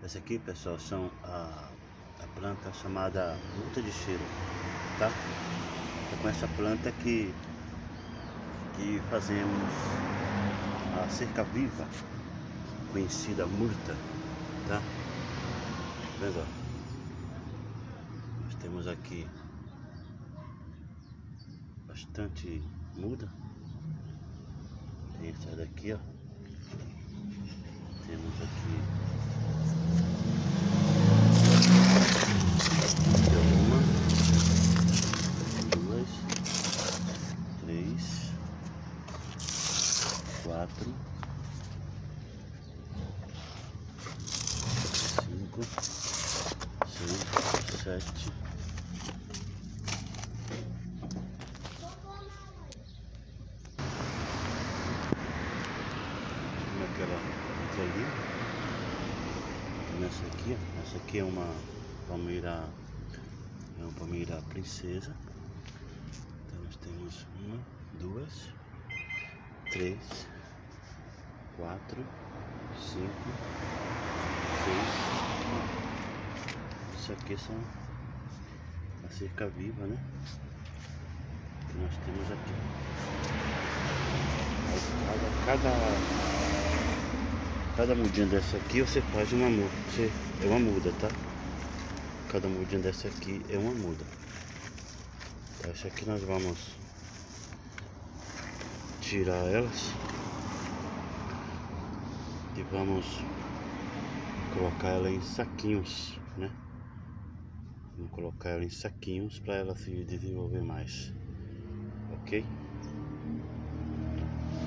Essa aqui, pessoal, são a, a planta chamada luta de cheiro, tá? É com essa planta que, que fazemos a cerca viva, conhecida murta, tá? Vendo, Nós temos aqui bastante muda. Tem essa daqui, ó. Temos aqui uma, duas, três, quatro, cinco, seis, sete. Como que ela entra ali? Nessa aqui. Essa aqui é uma palmeira, é uma palmeira princesa. Então nós temos uma, duas, três, quatro, cinco, seis. Isso aqui são a cerca viva, né? Que nós temos aqui. Cada, cada, cada mudinha dessa aqui você faz uma muda. Você, é uma muda, tá? Cada mudinha dessa aqui é uma muda. Essa aqui nós vamos tirar elas e vamos colocar ela em saquinhos, né? Vamos colocar ela em saquinhos para ela se desenvolver mais, ok?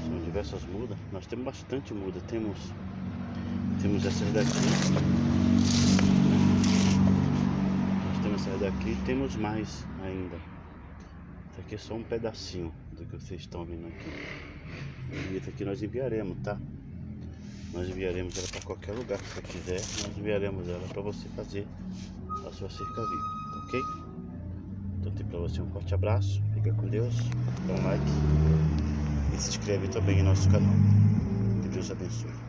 São diversas mudas. Nós temos bastante muda. Temos temos essas daqui. Nós temos essas daqui. Temos mais ainda. Isso aqui é só um pedacinho do que vocês estão vendo aqui. E esse aqui nós enviaremos, tá? Nós enviaremos ela para qualquer lugar que você quiser. Nós enviaremos ela para você fazer a sua cerca viva, ok? Então tem para você um forte abraço. Fica com Deus. Dá um like. E se inscreve também em nosso canal. Que Deus abençoe.